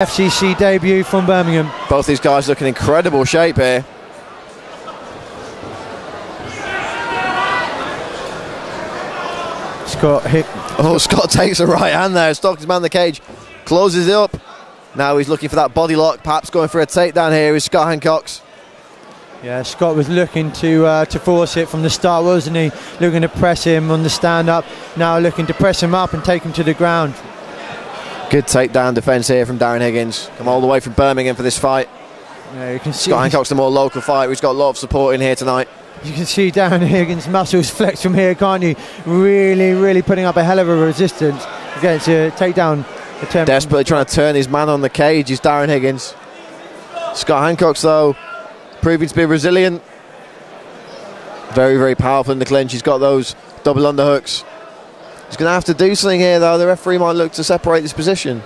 FCC debut from Birmingham. Both these guys look in incredible shape here. Scott Hick. Oh, Scott takes a right hand there. Stalks his man in the cage. Closes it up. Now he's looking for that body lock. Perhaps going for a takedown here is Scott Hancox. Yeah, Scott was looking to uh, to force it from the start, wasn't he? Looking to press him on the stand up. Now looking to press him up and take him to the ground. Good takedown defence here from Darren Higgins. Come all the way from Birmingham for this fight. Yeah, you can see Scott Hancox the more local fighter. He's got a lot of support in here tonight. you can see Darren Higgins' muscles flex from here, can't you? Really, really putting up a hell of a resistance against a takedown attempt. Desperately trying to turn his man on the cage is Darren Higgins. Scott Hancox though proving to be resilient. Very, very powerful in the clinch. He's got those double underhooks. He's going to have to do something here though. The referee might look to separate this position.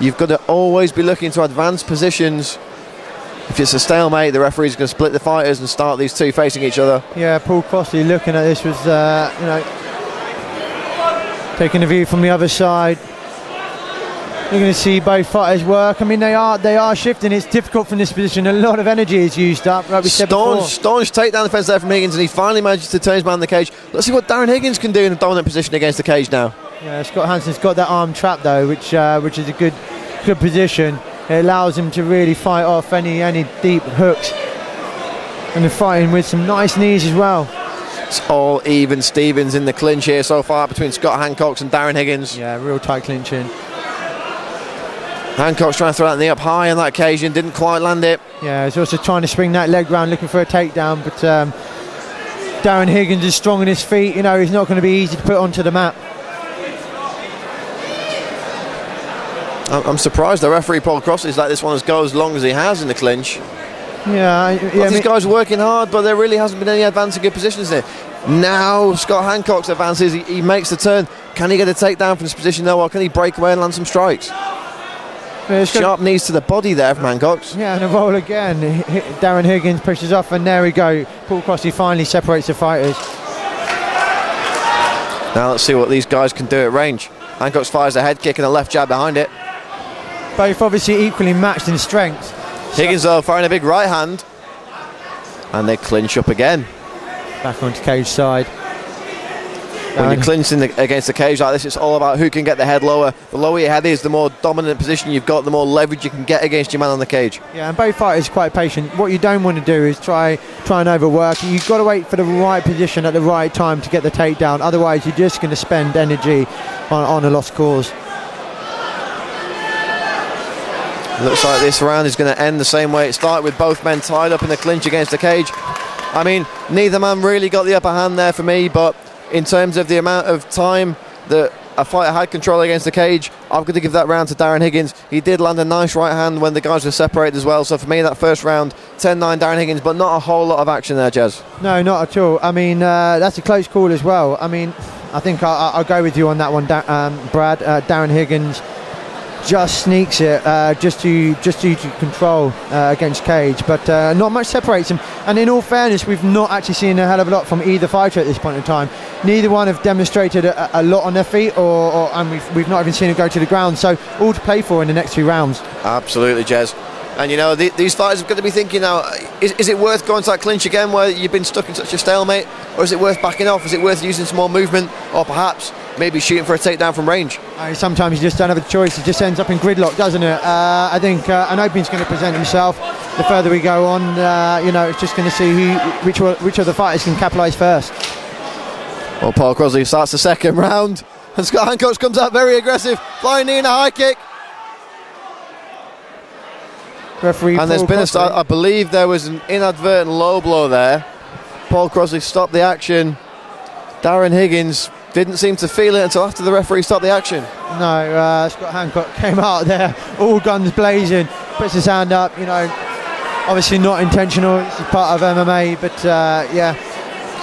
You've got to always be looking to advance positions. If it's a stalemate, the referee's going to split the fighters and start these two facing each other. Yeah, Paul Crossley looking at this was, uh, you know, taking a view from the other side. You're going to see both fighters work. I mean, they are they are shifting. It's difficult from this position. A lot of energy is used up. Like we. Staunch, staunch takedown defence there from Higgins, and he finally manages to turn his man in the cage. Let's see what Darren Higgins can do in a dominant position against the cage now. Yeah, Scott Hancox got that arm trap though, which uh, which is a good good position. It allows him to really fight off any any deep hooks, and they're fighting with some nice knees as well. It's all even Stevens in the clinch here so far between Scott Hancox and Darren Higgins. Yeah, real tight clinching. Hancox trying to throw that knee up high on that occasion, didn't quite land it. Yeah, he's also trying to swing that leg round, looking for a takedown, but um, Darren Higgins is strong on his feet. You know, he's not going to be easy to put onto the map. I'm surprised the referee Paul Cross is let this one go as long as he has in the clinch. Yeah, yeah. These guys are working hard, but there really hasn't been any advance in good positions there. Now Scott Hancox advances, he, he makes the turn. Can he get a takedown from this position though, or can he break away and land some strikes? Yeah, it's got- Sharp knees to the body there from Hancox. Yeah, and a roll again. Darren Higgins pushes off, and there we go. Paul Crossley finally separates the fighters. Now let's see what these guys can do at range. Hancox fires a head kick and a left jab behind it. Both obviously equally matched in strength. Higgins though firing a big right hand. And they clinch up again. Back onto cage side. When you're um, clinching the, against the cage like this, it's all about who can get the head lower. The lower your head is, the more dominant position you've got, the more leverage you can get against your man on the cage. Yeah, and both fighters are quite patient. What you don't want to do is try try and overwork. You've got to wait for the right position at the right time to get the takedown. Otherwise, you're just going to spend energy on, on a lost cause. Looks like this round is going to end the same way it started with both men tied up in the clinch against the cage. I mean, neither man really got the upper hand there for me, but in terms of the amount of time that a fighter had control against the cage, I've got to give that round to Darren Higgins. He did land a nice right hand when the guys were separated as well. So for me, that first round, 10-9 Darren Higgins, but not a whole lot of action there, Jez. No, not at all. I mean, uh, that's a close call as well. I mean, I think I, I'll go with you on that one, da- um, Brad. Uh, Darren Higgins just sneaks it uh, just to just to, control uh, against Cage, but uh, not much separates him. And in all fairness, we've not actually seen a hell of a lot from either fighter at this point in time. Neither one have demonstrated a, a lot on their feet, or, or and we've, we've not even seen it go to the ground. So all to play for in the next two rounds. Absolutely, Jez. And you know, the, these fighters have got to be thinking now: is, is it worth going to that clinch again, where you've been stuck in such a stalemate, or is it worth backing off? Is it worth using some more movement, or perhaps maybe shooting for a takedown from range? Sometimes you just don't have a choice. It just ends up in gridlock, doesn't it? Uh, I think uh, an opening's going to present himself. The further we go on, uh, you know, it's just going to see who, which, which of the fighters can capitalise first. Well, Paul Crossley starts the second round, and Scott Hancox comes out very aggressive, flying knee and a high kick. Referee. And there's been a start. I believe there was an inadvertent low blow there. Paul Crossley stopped the action. Darren Higgins didn't seem to feel it until after the referee stopped the action. No, uh, Scott Hancox came out there, all guns blazing, puts his hand up. You know, obviously not intentional. Is part of MMA, but uh, yeah,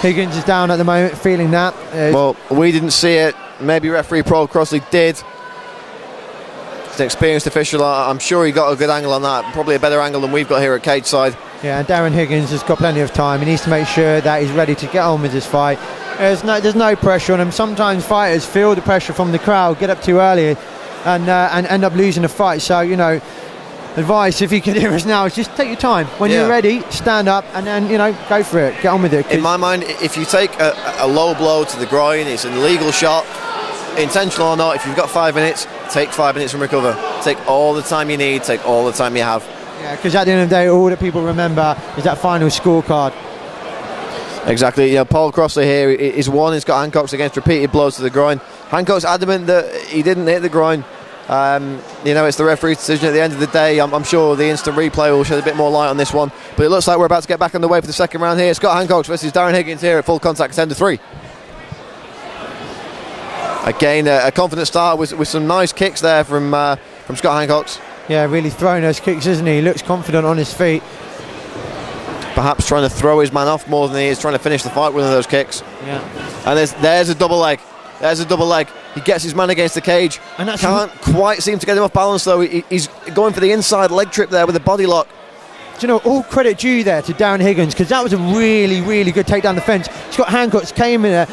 Higgins is down at the moment, feeling that. Uh, Well, we didn't see it. Maybe referee Paul Crossley did. He's an experienced official. I'm sure he got a good angle on that. Probably a better angle than we've got here at cage side. Yeah, and Darren Higgins has got plenty of time. He needs to make sure that he's ready to get on with this fight. There's no, there's no pressure on him. Sometimes fighters feel the pressure from the crowd, get up too early, and uh, and end up losing the fight. So you know, advice, if you can hear us now, is just take your time. When Yeah. you're ready, stand up and then you know go for it. Get on with it. In my mind, if you take a, a low blow to the groin, it's an illegal shot, intentional or not. If you've got five minutes, take five minutes and recover. Take all the time you need. Take all the time you have. Yeah, because at the end of the day, all that people remember is that final scorecard. Exactly. You know, Paul Crossley here is one. He's got Hancox against repeated blows to the groin. Hancox adamant that he didn't hit the groin. Um, you know, it's the referee's decision at the end of the day. I'm, I'm sure the instant replay will shed a bit more light on this one. But it looks like we're about to get back on the way for the second round here. Scott Hancox versus Darren Higgins here at full contact Contender 3. Again, a, a confident start with, with some nice kicks there from uh, from Scott Hancox. Yeah, really throwing those kicks, isn't he? He looks confident on his feet. Perhaps trying to throw his man off more than he is trying to finish the fight with one of those kicks. Yeah. And there's, there's a double leg. There's a double leg. He gets his man against the cage. And that's- Can't quite seem to get him off balance though. He, he's going for the inside leg trip there with a body lock. Do you know, all credit due there to Darren Higgins because that was a really, really good takedown defence. Scott Hancox came in there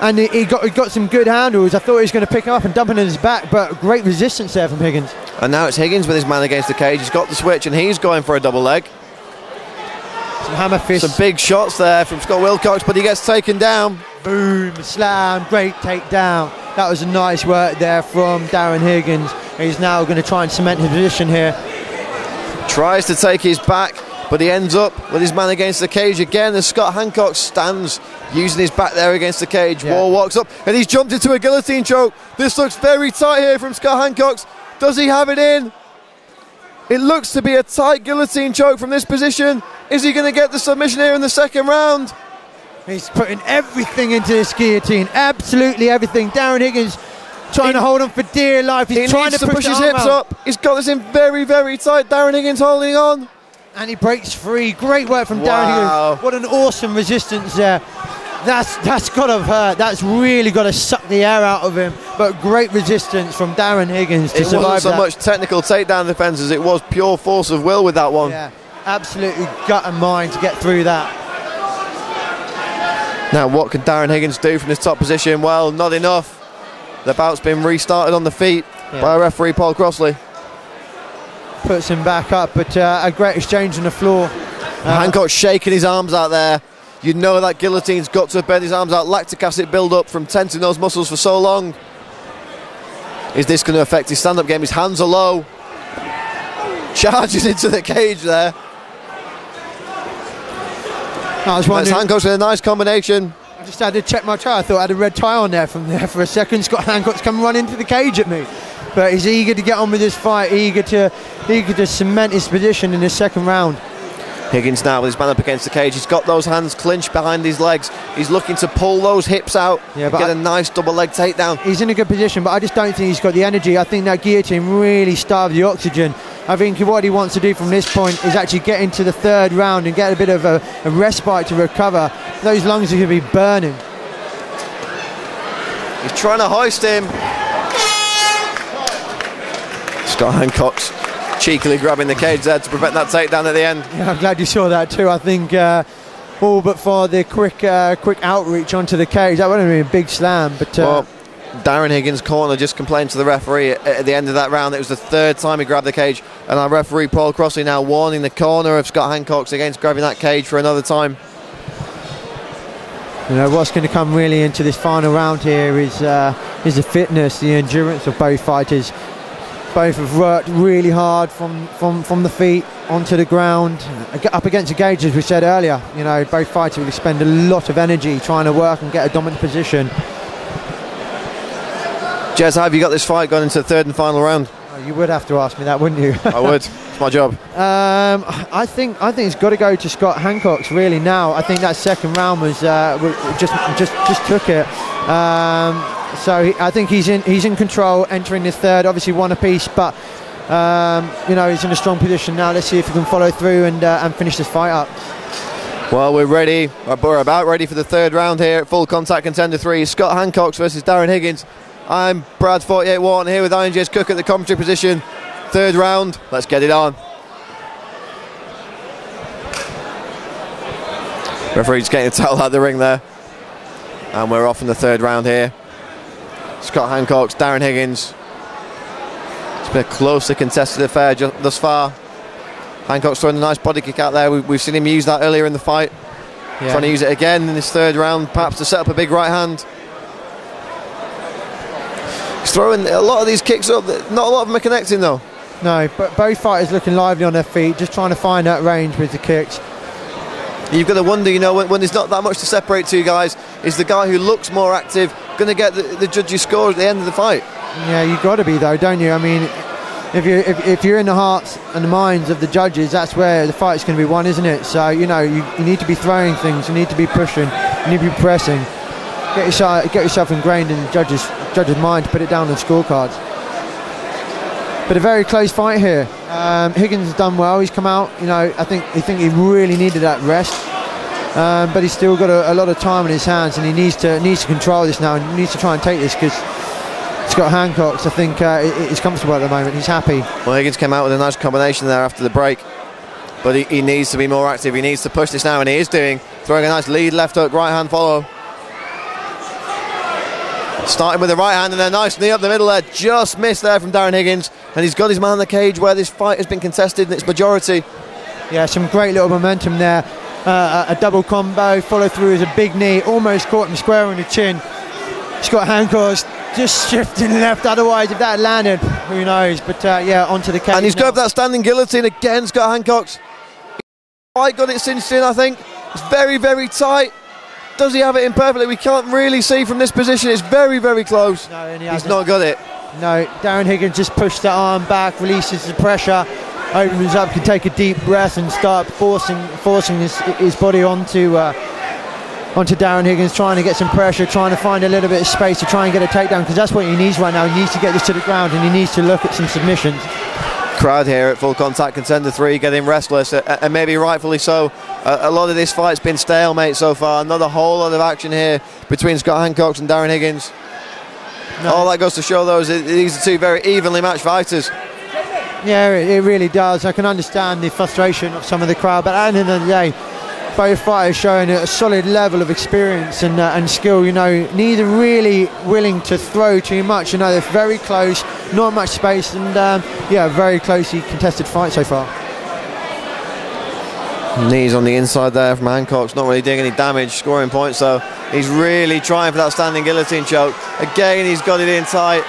and he- he got, he got some good handles. I thought he was going to pick him up and dump him in his back, but great resistance there from Higgins. And now it's Higgins with his man against the cage. He's got the switch and he's going for a double leg. Some hammer fists. Some big shots there from Scott Wilcox, but he gets taken down. Boom, slam, great takedown. That was a nice work there from Darren Higgins. He's now going to try and cement his position here. Tries to take his back, but he ends up with his man against the cage again as Scott Hancox stands using his back there against the cage. Yeah. Wall walks up and he's jumped into a guillotine choke. This looks very tight here from Scott Hancox. Does he have it in? It looks to be a tight guillotine choke from this position. Is he going to get the submission here in the second round? He's putting everything into this guillotine, absolutely everything. Darren Higgins trying He- to hold on for dear life. He's He trying to to push the his hips out. up. He's got this in very, very tight. Darren Higgins holding on. and he breaks free. Great work from Wow. Darren Higgins. What an awesome resistance there. That's that's got to hurt. That's really got to suck the air out of him. But great resistance from Darren Higgins to It survive wasn't so that. much technical takedown defense as it was pure force of will with that one. Yeah, absolutely gut and mind to get through that. Now, what can Darren Higgins do from this top position? Well, not enough. The bout's been restarted on the feet Yeah. by referee Paul Crossley. Puts him back up, but uh, a great exchange on the floor. Uh, Hancox shaking his arms out there. You know that guillotine's got to bend his arms out. Lactic acid build up from tensing those muscles for so long. Is this going to affect his stand up game? His hands are low. Charges into the cage there. I was That's wondering. Hancox with a nice combination. I just had to check my tie. I thought I had a red tie on there from there for a second. Scott Hancox come run into the cage at me. But he's eager to get on with this fight, eager to eager to cement his position in the second round. Higgins now with his man up against the cage. He's got those hands clinched behind his legs. He's looking to pull those hips out Yeah, but get I- a nice double leg takedown. He's in a good position, but I just don't think he's got the energy. I think that guillotine really starved the oxygen. I think what he wants to do from this point is actually get into the third round and get a bit of a, a respite to recover. Those lungs are going to be burning. He's trying to hoist him. Scott Hancox cheekily grabbing the cage there to prevent that takedown at the end. Yeah, I'm glad you saw that too. I think uh, all but for the quick uh, quick outreach onto the cage, that would have been a big slam. But uh, Well, Darren Higgins' corner just complained to the referee at, the end of that round. It was the third time he grabbed the cage, and our referee Paul Crossley now warning the corner of Scott Hancox against grabbing that cage for another time. you know what's going to come really into this final round here is uh, is the fitness, the endurance of both fighters. Both have worked really hard from, from, from the feet onto the ground, up against the gauge, as we said earlier. You know, both fighters will spend a lot of energy trying to work and get a dominant position. Jez, how have you got this fight gone into the third and final round? Oh, you would have to ask me that, wouldn't you? I would. it's my job. Um, I think I think it's got to go to Scott Hancox really now. I think that second round was uh, just just just took it. Um, so he, I think he's in he's in control entering the third. Obviously one apiece, but um, you know he's in a strong position now. Let's see if he can follow through and uh, and finish this fight up. Well, we're ready. We're about ready for the third round here at full contact contender three. Scott Hancox versus Darren Higgins. I'm Brad 48 Wharton here with Iron Jez Cook at the commentary position. Third round. Let's get it on. Referee just getting a towel out of the ring there. And we're off in the third round here. Scott Hancox, Darren Higgins. It's been a closely contested affair thus far. Hancox throwing a nice body kick out there. We, we've seen him use that earlier in the fight. Yeah. Trying to use it again in this third round, perhaps to set up a big right hand. He's throwing a lot of these kicks up. Not a lot of them are connecting though. No, but both fighters looking lively on their feet, just trying to find that range with the kicks. You've got to wonder, you know, when, when there's not that much to separate two guys, is the guy who looks more active going to get the, the judge's score at the end of the fight? Yeah, you've got to be though, don't you? I mean, if you if, if you're in the hearts and the minds of the judges, that's where the fight's going to be won, isn't it? So you know, you, you need to be throwing things, you need to be pushing, you need to be pressing. Get yourself get yourself ingrained in the judges judges' mind put it down on scorecards. But a very close fight here. Um, Higgins has done well. He's come out. You know, I think I think he really needed that rest. Um, but he's still got a, a lot of time in his hands, and he needs to needs to control this now. And he needs to try and take this because it's Scott Hancox. I think uh, he's comfortable at the moment. He's happy. Well, Higgins came out with a nice combination there after the break. But he, he needs to be more active. He needs to push this now, and he is doing. Throwing a nice lead left hook, right hand follow. Starting with the right hand and a nice knee up the middle there. Just missed there from Darren Higgins. And he's got his man in the cage where this fight has been contested in its majority. Yeah, some great little momentum there. Uh, a, double combo, follow through is a big knee, almost caught him square on the chin. Scott Hancox just shifting left. Otherwise, if that landed, who knows? But uh, yeah, onto the cage. And he's now. got that standing guillotine again, Scott Hancox. Quite got it cinched in, I think. It's very, very tight. Does he have it in perfectly? We can't really see from this position. It's very, very close. No, and he He's not got it. No, Darren Higgins just pushed the arm back, releases the pressure, opens up, can take a deep breath and start forcing forcing his, his body onto uh, onto Darren Higgins, trying to get some pressure, trying to find a little bit of space to try and get a takedown because that's what he needs right now. He needs to get this to the ground and he needs to look at some submissions. crowd here at Full Contact Contender 3 getting restless, and maybe rightfully so. A lot of this fight's been stalemate so far. Not a whole lot of action here between Scott Hancox and Darren Higgins. No. All that goes to show, though, is that these are two very evenly matched fighters. Yeah, it, it really does. I can understand the frustration of some of the crowd, but at the end of the day, both fighters showing a solid level of experience and, uh, and skill. You know, neither really willing to throw too much. You know, they're very close, not much space, and um, yeah, very closely contested fight so far. Knees on the inside there from Hancox not really doing any damage, scoring points, so he's really trying for that standing guillotine choke. Again, he's got it in tight.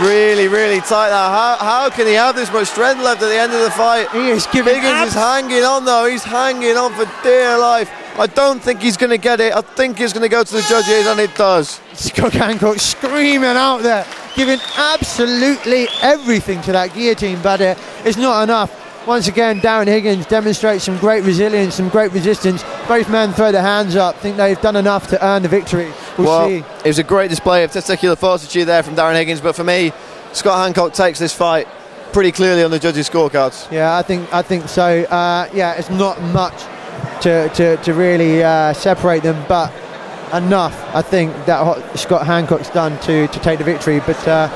Really, really tight now. How, how can he have this much strength left at the end of the fight? He is giving Higgins is hanging on though. He's hanging on for dear life. I don't think he's going to get it. I think he's going to go to the judges, and it does. Scott Hancox screaming out there, giving absolutely everything to that guillotine, but uh, it's not enough. Once again, Darren Higgins demonstrates some great resilience, some great resistance. Both men throw their hands up, think they've done enough to earn the victory. We'll well, see. it was a great display of testicular fortitude there from Darren Higgins, but for me, Scott Hancox takes this fight pretty clearly on the judges' scorecards. Yeah, I think I think so. Uh, yeah, it's not much to to, to really uh, separate them, but enough. I think that Scott Hancox done to to take the victory. But uh,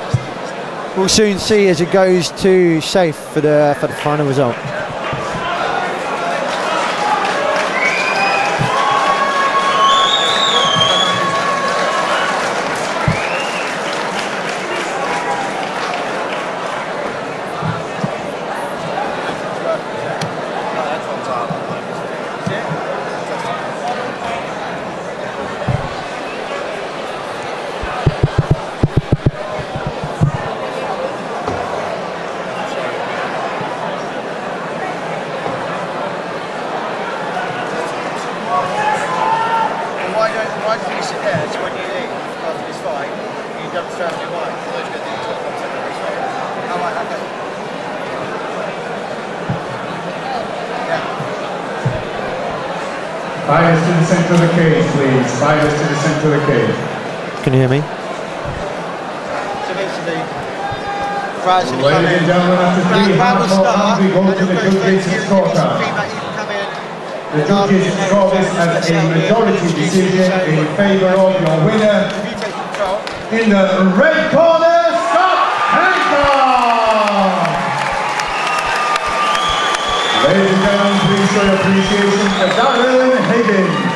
we'll soon see as it goes to safe for the for the final result. Why don't why do you sit there so when you leave after this fight, you don't turn your mind? You know, go do your top contact of this fight. Oh, right, okay. Fighters to the center of the cage, please. Fighters to the center of the cage. Can you hear me? So basically, crowd's going to come Ladies in. and gentlemen, after Crowd, three crowd will start, we go and the you'll go judges' straight to you, give some feedback, you can come in. The judges score this as a majority decision in favor of your winner. If you take control, In the red corner, Scott Hancox! Ladies and gentlemen, please show your appreciation for Darren Higgins.